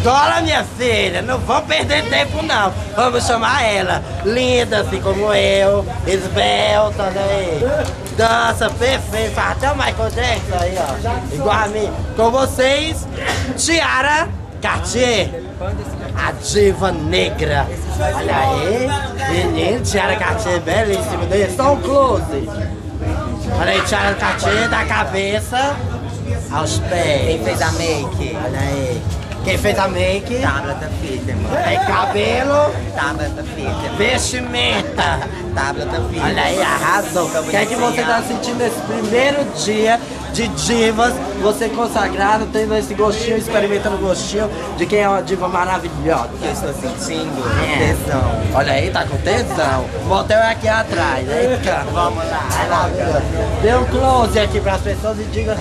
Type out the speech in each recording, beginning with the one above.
Agora, minha filha, não vou perder tempo não. Vamos chamar ela. Linda, assim como eu. Esbelta, né? Dança perfeita. Faz até o Michael Jackson aí, ó. Igual a mim. Com vocês, Tiara Cartier. A diva negra. Olha aí. Menino, Tiara Cartier belíssimo. Dê só um close. Olha aí, Tiara Cartier da cabeça aos pés. Quem fez a make? Olha aí. Quem fez a make? Tabata Fitterman. Aí, cabelo, Tabata Fitterman. vestimenta. Tabata Fitterman. Olha aí, arrasou. O que é que você tá sentindo nesse primeiro dia de divas? Você consagrado, tendo esse gostinho, experimentando o gostinho de quem é uma diva maravilhosa. que eu estou sentindo? É. Tesão. Olha aí, tá com tesão. O motel é aqui atrás, né? Vamos lá. Vai lá. Dê um close aqui pras pessoas e diga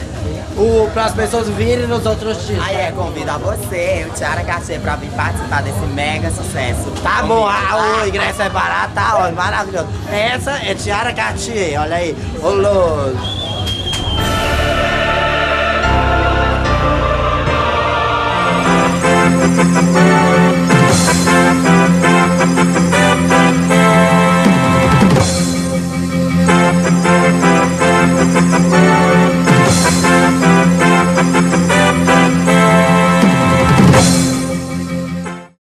o, pras pessoas virem nos outros dias. Aí é, convido a você, o Tiara Cartier, pra vir participar desse mega sucesso. Tá bom, ah, o ingresso é barato, tá ó, maravilhoso. Essa é Tiara Cartier, olha aí. Luz.